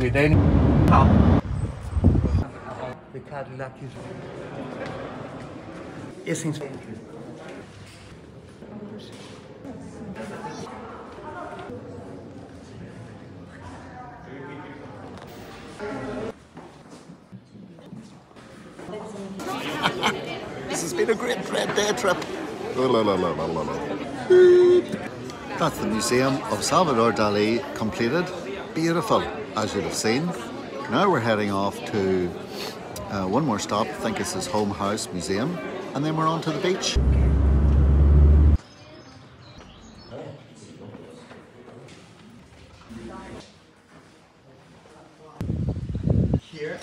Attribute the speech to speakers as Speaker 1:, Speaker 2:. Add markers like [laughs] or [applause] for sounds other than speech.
Speaker 1: way down. The Cadaqués. [laughs] Essence.
Speaker 2: This has been a great red day trip. That's the Museum of Salvador Dali completed. Beautiful, as you'd have seen. Now we're heading off to uh, one more stop, I think it's his home house museum, and then we're on to the beach.
Speaker 1: Here.